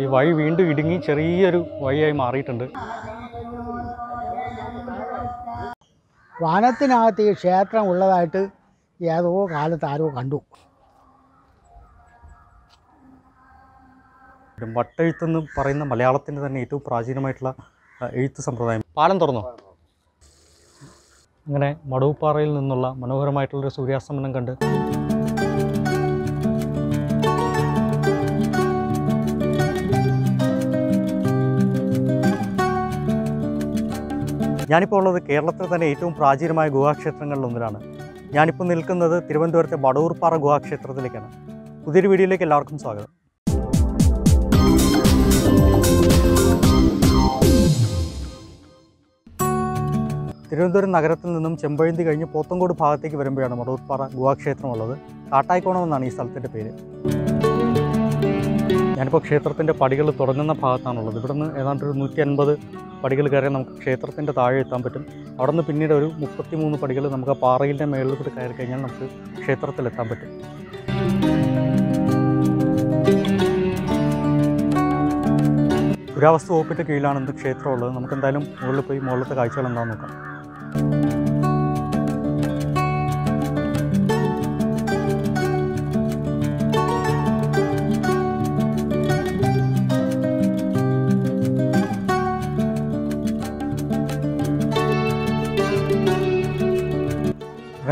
ഈ വഴി വീണ്ടും ഇടുങ്ങി ചെറിയൊരു വഴിയായി മാറിയിട്ടുണ്ട്. വനത്തിനകത്ത് ഈ ക്ഷേത്രം ഉള്ളതായിട്ട് ഏതോ കാലത്ത് ആരോ കണ്ടു. വട്ടെഴുത്തെന്ന് പറയുന്ന മലയാളത്തിന്റെ തന്നെ ഏറ്റവും പ്രാചീനമായിട്ടുള്ള എഴുത്ത് സമ്പ്രദായം. പാലം തുറന്നോ? അങ്ങനെ മടവുപ്പാറയിൽ നിന്നുള്ള മനോഹരമായിട്ടുള്ളൊരു സൂര്യാസ്തമനം കണ്ട് ഞാനിപ്പോൾ ഉള്ളത് കേരളത്തിലെ തന്നെ ഏറ്റവും പ്രാചീനമായ ഗുഹാക്ഷേത്രങ്ങളിൽ ഒന്നിലാണ്. ഞാനിപ്പോൾ നിൽക്കുന്നത് തിരുവനന്തപുരത്തെ വടവൂർപ്പാറ ഗുഹാക്ഷേത്രത്തിലേക്കാണ്. പുതിയൊരു വീഡിയോയിലേക്ക് എല്ലാവർക്കും സ്വാഗതം. തിരുവനന്തപുരം നഗരത്തിൽ നിന്നും ചെമ്പഴന്തി കഴിഞ്ഞ് പോത്തങ്കോട് ഭാഗത്തേക്ക് വരുമ്പോഴാണ് വടവൂർപ്പാറ കാട്ടായിക്കോണം എന്നാണ് ഈ സ്ഥലത്തിന്റെ പേര്. ഞാനിപ്പോൾ ക്ഷേത്രത്തിന്റെ പടികൾ തുടങ്ങുന്ന ഭാഗത്താണുള്ളത്. ഇവിടുന്ന് ഏതാണ്ട് ഒരു നൂറ്റി അൻപത് പടികൾ കയറി നമുക്ക് ക്ഷേത്രത്തിന്റെ താഴെ എത്താൻ പറ്റും. അവിടെ നിന്ന് പിന്നീട് ഒരു മുപ്പത്തി മൂന്ന് പടികൾ നമുക്ക് ആ പാറയിന്റെ മേളിൽ കൂടി കയറി കഴിഞ്ഞാൽ നമുക്ക് ക്ഷേത്രത്തിലെത്താൻ പറ്റും. പുരാവസ്തു വകുപ്പിന്റെ കീഴിലാണ് എന്ത് ക്ഷേത്രമുള്ളത്? നമുക്ക് എന്തായാലും മുകളിൽ പോയി മുകളിലത്തെ കാഴ്ചകൾ എന്താണെന്ന് നോക്കാം.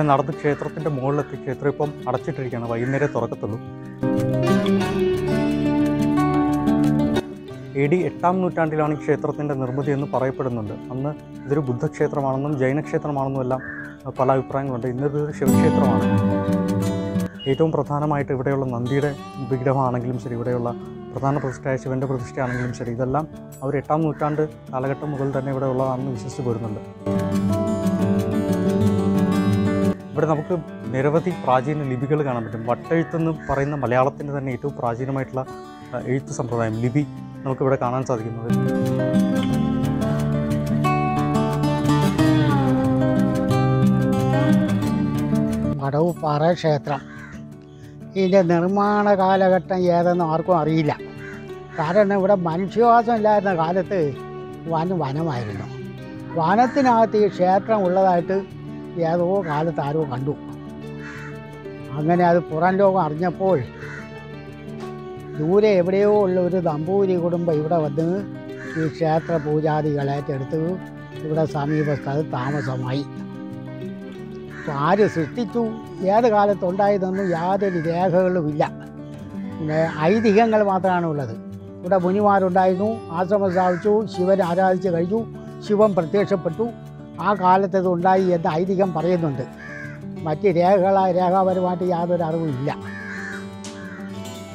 അങ്ങനെ നടന്ന് ക്ഷേത്രത്തിന്റെ മുകളിലെത്തി. ക്ഷേത്രം ഇപ്പം അടച്ചിട്ടിരിക്കുകയാണ്. വൈകുന്നേരം തുറക്കത്തുള്ളൂ. എ ഡി എട്ടാം നൂറ്റാണ്ടിലാണ് ഈ ക്ഷേത്രത്തിന്റെ നിർമ്മിതി എന്ന് പറയപ്പെടുന്നുണ്ട്. അന്ന് ഇതൊരു ബുദ്ധക്ഷേത്രമാണെന്നും ജൈനക്ഷേത്രമാണെന്നും എല്ലാം പല അഭിപ്രായങ്ങളുണ്ട്. ഇന്നിതൊരു ശിവക്ഷേത്രമാണ്. ഏറ്റവും പ്രധാനമായിട്ട് ഇവിടെയുള്ള നന്ദിയുടെ വിഗ്രഹമാണെങ്കിലും ശരി ഇവിടെയുള്ള പ്രധാന പ്രതിഷ്ഠയായ ശിവന്റെ പ്രതിഷ്ഠയാണെങ്കിലും ശരി ഇതെല്ലാം അവർ എട്ടാം നൂറ്റാണ്ട് കാലഘട്ടം മുതൽ തന്നെ ഇവിടെ ഉള്ളതാണെന്ന് വിശ്വസിച്ച് പോരുന്നുണ്ട്. ഇവിടെ നമുക്ക് നിരവധി പ്രാചീന ലിപികൾ കാണാൻ പറ്റും. വട്ടെഴുത്തെന്ന് പറയുന്ന മലയാളത്തിന്റെ തന്നെ ഏറ്റവും പ്രാചീനമായിട്ടുള്ള എഴുത്ത് സമ്പ്രദായം ലിപി നമുക്കിവിടെ കാണാൻ സാധിക്കുന്നത്. മടവുപ്പാറ ക്ഷേത്രം. ഇതിന്റെ നിർമ്മാണ കാലഘട്ടം ഏതെന്ന് ആർക്കും അറിയില്ല. കാരണം ഇവിടെ മനുഷ്യവാസം ഇല്ലായിരുന്ന കാലത്ത് വൻ വനമായിരുന്നു. വനത്തിനകത്ത് ഈ ക്ഷേത്രം ഉള്ളതായിട്ട് ഏതോ കാലത്ത് ആരോ കണ്ടു. അങ്ങനെ അത് പുറം ലോകം അറിഞ്ഞപ്പോൾ ദൂരെ എവിടെയോ ഉള്ള ഒരു നമ്പൂരി കുടുംബം ഇവിടെ വന്ന് ഈ ക്ഷേത്ര പൂജാദികൾ ഏറ്റെടുത്ത് ഇവിടെ സമീപസ്ഥ അത് താമസമായി. അപ്പോൾ ആര് സൃഷ്ടിച്ചു? ഏത് കാലത്തുണ്ടായതെന്നും യാതൊരു രേഖകളുമില്ല പിന്നെ ഐതിഹ്യങ്ങൾ മാത്രമാണ് ഉള്ളത്. ഇവിടെ മുനിമാരുണ്ടായിരുന്നു ആശ്രമം സ്ഥാപിച്ചു ശിവൻ ആരാധിച്ച് കഴിഞ്ഞു ശിവൻ പ്രത്യക്ഷപ്പെട്ടു. ആ കാലത്ത് ഇത് ഉണ്ടായി എന്ന് ഐതിഹ്യം പറയുന്നുണ്ട്. മറ്റ് രേഖകളായ രേഖാപരമായിട്ട് യാതൊരു അറിവും ഇല്ല.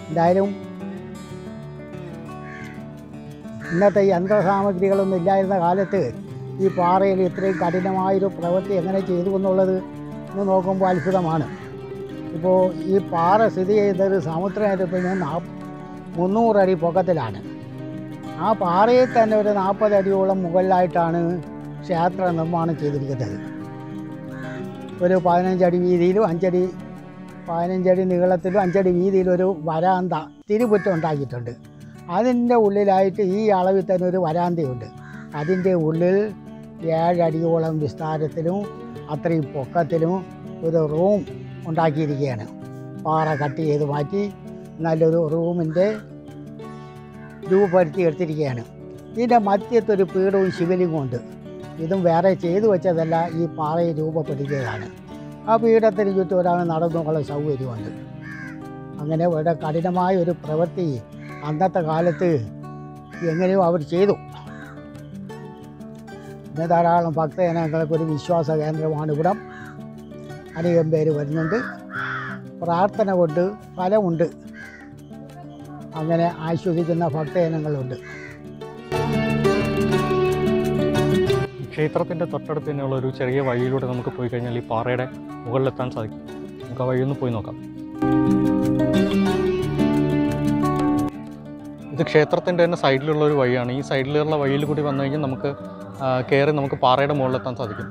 എന്തായാലും ഇന്നത്തെ യന്ത്രസാമഗ്രികളൊന്നും ഇല്ലായിരുന്ന കാലത്ത് ഈ പാറയിൽ ഇത്രയും കഠിനമായൊരു പ്രവൃത്തി എങ്ങനെ ചെയ്തു എന്നുള്ളത് ഇന്ന് നോക്കുമ്പോൾ അത്ഭുതമാണ്. ഇപ്പോൾ ഈ പാറ സ്ഥിതി ചെയ്തത് സമുദ്രനിരപ്പിൽ നാ മുന്നൂറടി പൊക്കത്തിലാണ്. ആ പാറയിൽ തന്നെ ഒരു നാൽപ്പത് അടിയോളം മുകളിലായിട്ടാണ് ക്ഷേത്ര നിർമ്മാണം ചെയ്തിരിക്കുന്നത്. ഒരു പതിനഞ്ചടി വീതിയിലും അഞ്ചടി പതിനഞ്ചടി നീളത്തിലും അഞ്ചടി വീതിയിലും ഒരു വരാന്ത തിരുപുറ്റം ഉണ്ടാക്കിയിട്ടുണ്ട്. അതിന്റെ ഉള്ളിലായിട്ട് ഈ അളവിൽ തന്നെ ഒരു വരാന്തയുണ്ട്. അതിന്റെ ഉള്ളിൽ ഏഴടിയോളം വിസ്താരത്തിലും അത്രയും പൊക്കത്തിലും ഒരു റൂം ഉണ്ടാക്കിയിരിക്കുകയാണ്. പാറ കട്ട് ചെയ്ത് മാറ്റി നല്ലൊരു റൂമിന്റെ രൂപപ്പെടുത്തി എടുത്തിരിക്കുകയാണ്. ഇതിന്റെ മധ്യത്തൊരു പീഠവും ശിവലിംഗവും ഉണ്ട്. ഇതും വേറെ ചെയ്തു വെച്ചതല്ല ഈ പാറയെ രൂപപ്പെടുത്തിയതാണ് ആ പീഠത്തിന് ചുറ്റും ഒരാൾ നടന്നുകൊള്ള സൗകര്യമുണ്ട്. അങ്ങനെ ഇവിടെ കഠിനമായ ഒരു പ്രവൃത്തി അന്നത്തെ കാലത്ത് എങ്ങനെയോ അവർ ചെയ്തു. ഇന്ന് ധാരാളം ഭക്തജനങ്ങൾക്ക് ഒരു വിശ്വാസ കേന്ദ്രമാണ് ഇവിടം. അനേകം പേര് വരുന്നുണ്ട്. പ്രാർത്ഥന കൊണ്ട് ഫലമുണ്ട്. അങ്ങനെ ആശ്വസിക്കുന്ന ഭക്തജനങ്ങളുണ്ട്. ക്ഷേത്രത്തിന്റെ തൊട്ടടുത്ത് തന്നെയുള്ള ഒരു ചെറിയ വഴിയിലൂടെ നമുക്ക് പോയി കഴിഞ്ഞാൽ ഈ പാറയുടെ മുകളിലെത്താൻ സാധിക്കും. നമുക്ക് ആ വഴിയൊന്ന് പോയി നോക്കാം. ഇത് ക്ഷേത്രത്തിന്റെ തന്നെ സൈഡിലുള്ള ഒരു വഴിയാണ്. ഈ സൈഡിലുള്ള വഴിയിൽ കൂടി വന്നു കഴിഞ്ഞാൽ നമുക്ക് കയറി നമുക്ക് പാറയുടെ മുകളിലെത്താൻ സാധിക്കും.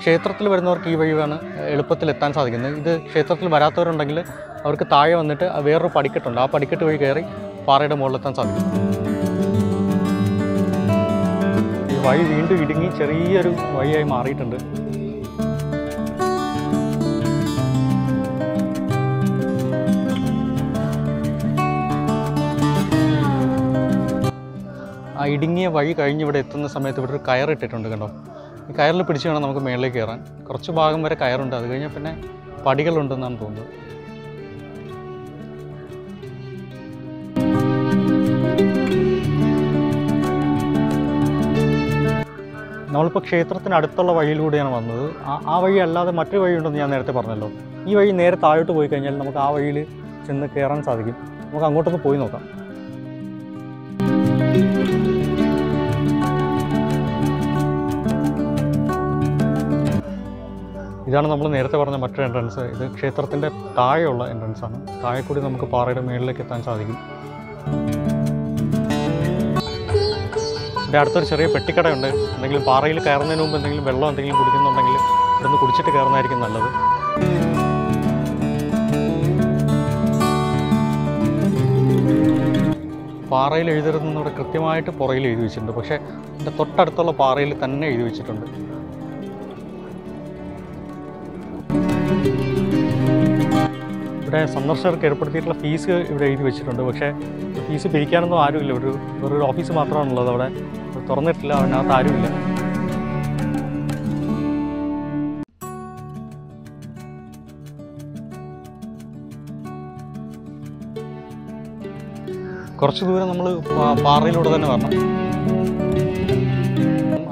ക്ഷേത്രത്തിൽ വരുന്നവർക്ക് ഈ വഴിയാണ് എളുപ്പത്തിൽ എത്താൻ സാധിക്കുന്നത്. ഇത് ക്ഷേത്രത്തിൽ വരാത്തവരുണ്ടെങ്കിൽ അവർക്ക് താഴെ വന്നിട്ട് വേറൊരു പടിക്കെട്ടുണ്ട്. ആ പടിക്കെട്ട് വഴി കയറി പാറയുടെ മുകളിലെത്താൻ സാധിക്കും. വഴി വീണ്ടും ഇടുങ്ങി ചെറിയൊരു വഴിയായി മാറിയിട്ടുണ്ട്. ആ ഇടുങ്ങിയ വഴി കഴിഞ്ഞ് ഇവിടെ എത്തുന്ന സമയത്ത് ഇവിടെ ഒരു കയറിട്ടിട്ടുണ്ട് കണ്ടോ? ഈ കയറിൽ പിടിച്ച് വേണം നമുക്ക് മേളിലേക്ക് കയറാൻ. കുറച്ച് ഭാഗം വരെ കയറുണ്ട്. അത് കഴിഞ്ഞാൽ പിന്നെ പടികളുണ്ടെന്നാണ് തോന്നുന്നത്. നമ്മളിപ്പോൾ ക്ഷേത്രത്തിനടുത്തുള്ള വഴിയിലൂടെയാണ് വന്നത്. ആ വഴി അല്ലാതെ മറ്റൊരു വഴി ഉണ്ടെന്ന് ഞാൻ നേരത്തെ പറഞ്ഞല്ലോ. ഈ വഴി നേരെ താഴോട്ട് പോയി കഴിഞ്ഞാൽ നമുക്ക് ആ വഴിയിൽ ചെന്ന് കയറാൻ സാധിക്കും. നമുക്ക് അങ്ങോട്ടൊന്ന് പോയി നോക്കാം. ഇതാണ് നമ്മൾ നേരത്തെ പറഞ്ഞ മറ്റൊരു എൻട്രൻസ് ഇത് ക്ഷേത്രത്തിന്റെ താഴെയുള്ള എൻട്രൻസാണ് താഴെ നമുക്ക് പാറയുടെ മുകളിലേക്ക് എത്താൻ സാധിക്കും. ഇവിടെ അടുത്തൊരു ചെറിയ പെട്ടിക്കടയുണ്ട്. എന്തെങ്കിലും പാറയിൽ കയറുന്നതിന് മുമ്പ് എന്തെങ്കിലും വെള്ളം എന്തെങ്കിലും കുടിക്കുന്നുണ്ടെങ്കിൽ ഇവിടുന്ന് കുടിച്ചിട്ട് കയറുന്നതായിരിക്കും നല്ലത്. പാറയിൽ എഴുതരുതെന്ന് ഇവിടെ കൃത്യമായിട്ട് പുറയിൽ എഴുതി വെച്ചിട്ടുണ്ട്. പക്ഷേ എന്റെ തൊട്ടടുത്തുള്ള പാറയിൽ തന്നെ എഴുതി വെച്ചിട്ടുണ്ട്. ഇവിടെ സന്ദർശകർക്ക് ഏർപ്പെടുത്തിയിട്ടുള്ള ഫീസ് ഇവിടെ എഴുതി വെച്ചിട്ടുണ്ട്. പക്ഷേ ഫീസ് പിരിക്കാനൊന്നും ആരുമില്ല. ഒരു വെറൊരു ഓഫീസ് മാത്രമാണുള്ളത് അവിടെ. തുറന്നിട്ടില്ല. അതിനകത്ത് ആരുമില്ല. കുറച്ച് ദൂരം നമ്മൾ പാറയിലൂടെ തന്നെ വരണം.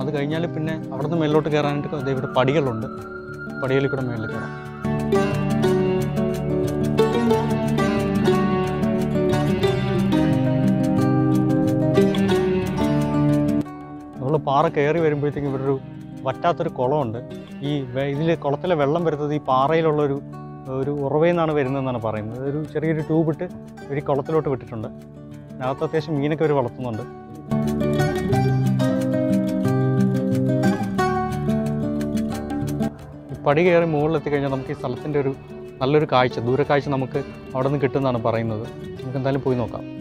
അത് കഴിഞ്ഞാൽ പിന്നെ അവിടെ നിന്ന് മേലോട്ട് കയറാനായിട്ട് ഇവിടെ പടികളുണ്ട്. പടികളിൽ കൂടെ മേളിൽ കയറാം. പാറ കയറി വരുമ്പോഴത്തേക്കും ഇവിടെ ഒരു വറ്റാത്തൊരു കുളമുണ്ട്. ഈ ഇതിൽ കുളത്തിലെ വെള്ളം വരുന്നത് ഈ പാറയിലുള്ളൊരു ഒരു ഉറവയിൽ നിന്നാണ് വരുന്നതെന്നാണ് പറയുന്നത്. ഒരു ചെറിയൊരു ട്യൂബ് ഇട്ട് ഒരു കുളത്തിലോട്ട് വിട്ടിട്ടുണ്ട്. അതിനകത്ത് അത്യാവശ്യം മീനൊക്കെ അവർ വളർത്തുന്നുണ്ട്. പടി കയറി മുകളിലെത്തി എത്തിക്കഴിഞ്ഞാൽ നമുക്ക് ഈ സ്ഥലത്തിന്റെ ഒരു നല്ലൊരു കാഴ്ച ദൂരക്കാഴ്ച നമുക്ക് അവിടെ നിന്ന് കിട്ടുമെന്നാണ് പറയുന്നത്. നമുക്ക് എന്തായാലും പോയി നോക്കാം.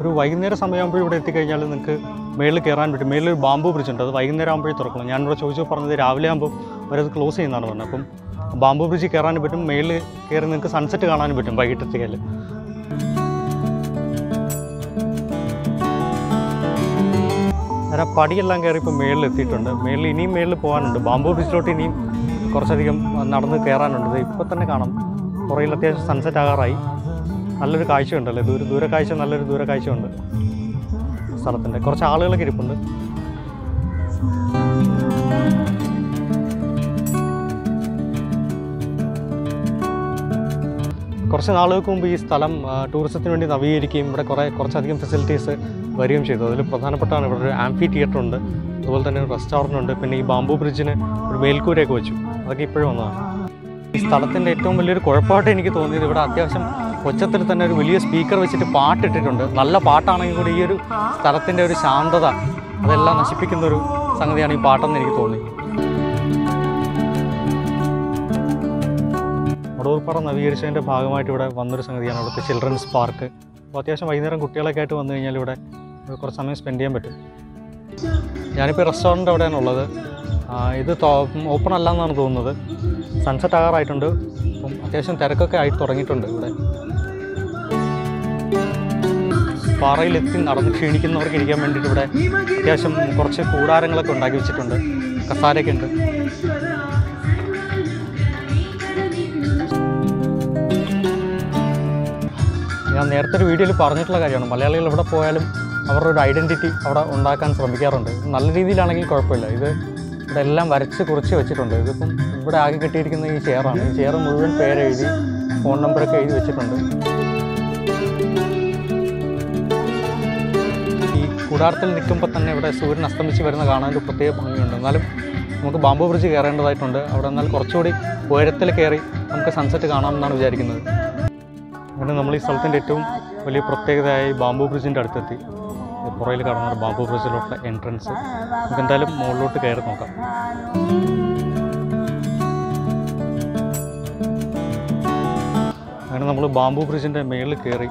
ഒരു വൈകുന്നേര സമയമാകുമ്പോൾ ഇവിടെ എത്തിക്കഴിഞ്ഞാൽ നിങ്ങൾക്ക് മേളിൽ കയറാൻ പറ്റും. മേളിൽ ഒരു ബാമ്പു ബ്രിഡ്ജ് ഉണ്ട് അത് വൈകുന്നേരം ആകുമ്പോഴേ തുറക്കണം ഞാനിവിടെ ചോദിച്ചു പറഞ്ഞത് രാവിലെ ആകുമ്പോൾ അവരത് ക്ലോസ് ചെയ്യുന്നതാണ് പറഞ്ഞത്. അപ്പം ബാമ്പു ബ്രിഡ്ജിൽ കയറാൻ പറ്റും മേളിൽ കയറി നിങ്ങൾക്ക് സൺസെറ്റ് കാണാനും പറ്റും വൈകിട്ടത്തേക്കാൽ ഞാൻ ആ പടിയെല്ലാം കയറി ഇപ്പോൾ മേളിൽ എത്തിയിട്ടുണ്ട്. മേളിൽ ഇനിയും മേളിൽ പോകാനുണ്ട്. ബാമ്പു ബ്രിഡ്ജിലോട്ട് ഇനിയും കുറച്ചധികം നടന്ന് കയറാനുണ്ട്. ഇപ്പോൾ തന്നെ കാണാം. പുറയിൽ അത്യാവശ്യം സൺസെറ്റ് ആകാറായി. നല്ലൊരു കാഴ്ചയുണ്ടല്ലേ? ദൂര ദൂരക്കാഴ്ച നല്ലൊരു ദൂരക്കാഴ്ചയുണ്ട് സ്ഥലത്തിന്റെ. കുറച്ച് ആളുകളൊക്കെ ഇരിപ്പുണ്ട്. കുറച്ച് നാളുകൾക്ക് മുമ്പ് ഈ സ്ഥലം ടൂറിസത്തിന് വേണ്ടി നവീകരിക്കുകയും ഇവിടെ കുറേ കുറച്ചധികം ഫെസിലിറ്റീസ് വരികയും ചെയ്തു. അതിൽ പ്രധാനപ്പെട്ടാണ് ഇവിടെ ഒരു ആംഫി തിയേറ്റർ ഉണ്ട്. അതുപോലെ തന്നെ ഒരു റെസ്റ്റോറന്റ് ഉണ്ട്. പിന്നെ ഈ ബാംബു ബ്രിഡ്ജിന് ഒരു മേൽക്കൂരയൊക്കെ വെച്ചു. അതൊക്കെ ഇപ്പോഴും വന്നതാണ്. ഈ സ്ഥലത്തിന്റെ ഏറ്റവും വലിയൊരു കുഴപ്പമായിട്ട് എനിക്ക് തോന്നിയത് ഇവിടെ അത്യാവശ്യം ഒച്ചത്തിൽ തന്നെ ഒരു വലിയ സ്പീക്കർ വെച്ചിട്ട് പാട്ടിട്ടിട്ടുണ്ട്. നല്ല പാട്ടാണെങ്കിൽ കൂടി ഈ ഒരു സ്ഥലത്തിന്റെ ഒരു ശാന്തത അതെല്ലാം നശിപ്പിക്കുന്ന ഒരു സംഗതിയാണ് ഈ പാട്ടെന്ന് എനിക്ക് തോന്നി. മടൂർപ്പാറ നവീകരിച്ചതിന്റെ ഭാഗമായിട്ട് ഇവിടെ വന്നൊരു സംഗതിയാണ് അവിടുത്തെ ചിൽഡ്രൻസ് പാർക്ക്. അപ്പോൾ അത്യാവശ്യം വൈകുന്നേരം കുട്ടികളൊക്കെ ആയിട്ട് വന്നു കഴിഞ്ഞാൽ ഇവിടെ കുറച്ച് സമയം സ്പെൻഡ് ചെയ്യാൻ പറ്റും. ഞാനിപ്പോൾ റെസ്റ്റോറന്റ് അവിടെയാണ് ഉള്ളത്? ഇത് ഓപ്പൺ അല്ല എന്നാണ് തോന്നുന്നത്. സൺസെറ്റ് ആകാറായിട്ടുണ്ട്. അപ്പം അത്യാവശ്യം തിരക്കൊക്കെ ആയിട്ട് തുടങ്ങിയിട്ടുണ്ട് ഇവിടെ. പാറയിലെത്തി നടന്ന് ക്ഷീണിക്കുന്നവർക്ക് ഇരിക്കാൻ വേണ്ടിയിട്ട് ഇവിടെ അത്യാവശ്യം കുറച്ച് കൂടാരങ്ങളൊക്കെ ഉണ്ടാക്കി വെച്ചിട്ടുണ്ട്. കസാരയൊക്കെ ഉണ്ട്. ഞാൻ നേരത്തെ ഒരു വീഡിയോയിൽ പറഞ്ഞിട്ടുള്ള കാര്യമാണ്. മലയാളികൾ എവിടെ പോയാലും അവരുടെ ഒരു ഐഡന്റിറ്റി അവിടെ ഉണ്ടാക്കാൻ ശ്രമിക്കാറുണ്ട്. നല്ല രീതിയിലാണെങ്കിൽ കുഴപ്പമില്ല. ഇത് ഇവിടെ എല്ലാം വരച്ച് കുറിച്ച് വെച്ചിട്ടുണ്ട്. ഇതിപ്പം ഇവിടെ ആകെ കിട്ടിയിരിക്കുന്ന ഈ ചെയറാണ് ഈ ചെയർ മുഴുവൻ പേരെഴുതി ഫോൺ നമ്പറൊക്കെ എഴുതി വെച്ചിട്ടുണ്ട്. കൂടാരത്തിൽ നിൽക്കുമ്പോൾ തന്നെ ഇവിടെ സൂര്യൻ അസ്തമിച്ച് വരുന്ന കാണാൻ ഒരു പ്രത്യേക ഭംഗിയുണ്ട്. എന്നാലും നമുക്ക് ബാംബു ബ്രിഡ്ജ് കയറേണ്ടതായിട്ടുണ്ട്. അവിടെ എന്നാൽ കുറച്ചുകൂടി ഉയരത്തിൽ കയറി നമുക്ക് സൺസെറ്റ് കാണാമെന്നാണ് വിചാരിക്കുന്നത്. അങ്ങനെ നമ്മൾ ഈ സ്ഥലത്തിന്റെ ഏറ്റവും വലിയ പ്രത്യേകതയായി ബാംബു ബ്രിഡ്ജിന്റെ അടുത്തെത്തി. പുറയിൽ കാണുന്ന ബാംബു ബ്രിഡ്ജിലോട്ട് എൻട്രൻസ് നമുക്ക് എന്തായാലും മുകളിലോട്ട് കയറി നോക്കാം. അങ്ങനെ നമ്മൾ ബാംബു ബ്രിഡ്ജിന്റെ മേളിൽ കയറി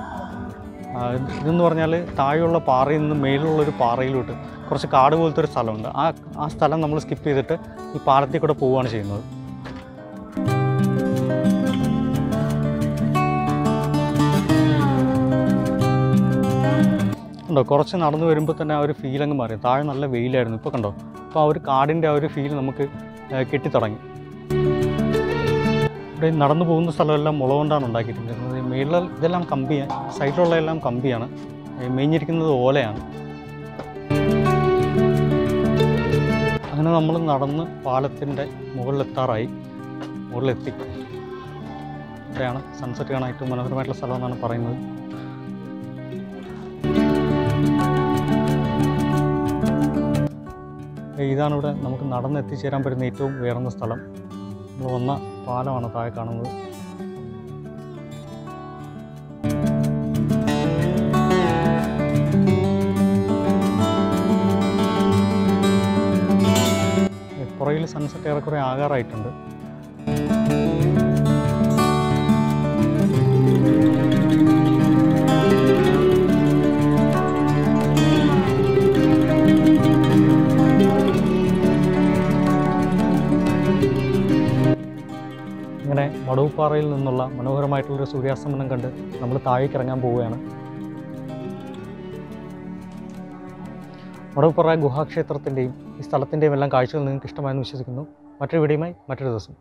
ഇതെന്ന് പറഞ്ഞാൽ താഴെയുള്ള പാറയിൽ നിന്ന് ഒരു പാറയിലോട്ട് കുറച്ച് കാട് പോലത്തെ ഒരു സ്ഥലമുണ്ട്. ആ ആ സ്ഥലം നമ്മൾ സ്കിപ്പ് ചെയ്തിട്ട് ഈ പാലത്തിൽ കൂടെ പോവുകയാണ് ചെയ്യുന്നത്. ഉണ്ടോ കുറച്ച് നടന്നു വരുമ്പോൾ തന്നെ ആ ഒരു ഫീൽ അങ്ങ് മാറി. താഴെ നല്ല വെയിലായിരുന്നു. ഇപ്പോൾ കണ്ടോ അപ്പോൾ ആ ഒരു കാടിന്റെ ആ ഒരു ഫീൽ നമുക്ക് കിട്ടിത്തുടങ്ങി ഇവിടെ നടന്നു പോകുന്ന സ്ഥലമെല്ലാം മുള കൊണ്ടാണ് ഉണ്ടാക്കിയിട്ടുണ്ടായിരുന്നത്. ഈ മേളിൽ ഇതെല്ലാം കമ്പിയാണ് സൈഡിലുള്ള എല്ലാം കമ്പിയാണ്. മേഞ്ഞിരിക്കുന്നത് ഓലയാണ്. അങ്ങനെ നമ്മൾ നടന്ന് പാലത്തിന്റെ മുകളിലെത്താറായി. മുകളിലെത്തി. ഇവിടെയാണ് സൺസെറ്റ് കാണാൻ ഏറ്റവും മനോഹരമായിട്ടുള്ള സ്ഥലം എന്നാണ് പറയുന്നത്. ഇതാണ് ഇവിടെ നമുക്ക് നടന്ന് എത്തിച്ചേരാൻ പറ്റുന്ന ഏറ്റവും ഉയർന്ന സ്ഥലം. നമ്മൾ വന്ന പാലമാണ് താഴെ കാണുന്നത്. സൺസെറ്റ് ഏറെക്കുറെ ആകാറായിട്ടുണ്ട്. ഇങ്ങനെ മടവുപ്പാറയിൽ നിന്നുള്ള മനോഹരമായിട്ടുള്ളൊരു സൂര്യാസ്തമനം കണ്ട് നമ്മൾ താഴേക്ക് ഇറങ്ങാൻ പോവുകയാണ്. മടവുപ്പാറ ഗുഹാക്ഷേത്രത്തിന്റെയും ഈ സ്ഥലത്തിന്റെയും എല്ലാം കാഴ്ചകൾ നിങ്ങൾക്ക് ഇഷ്ടമായെന്ന് വിശ്വസിക്കുന്നു. മറ്റൊരു വീഡിയോയുമായി മറ്റൊരു ദിവസം.